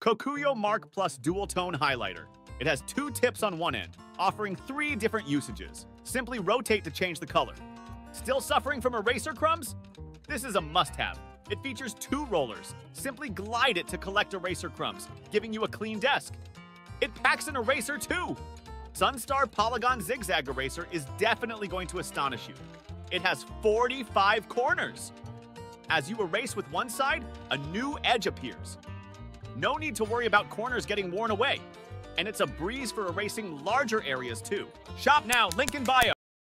Kokuyo Mark Plus Dual Tone Highlighter. It has two tips on one end, offering three different usages. Simply rotate to change the color. Still suffering from eraser crumbs? This is a must-have. It features two rollers. Simply glide it to collect eraser crumbs, giving you a clean desk. It packs an eraser too! Sunstar Polygon Zigzag Eraser is definitely going to astonish you. It has 45 corners! As you erase with one side, a new edge appears. No need to worry about corners getting worn away. And it's a breeze for erasing larger areas too. Shop now, link in bio.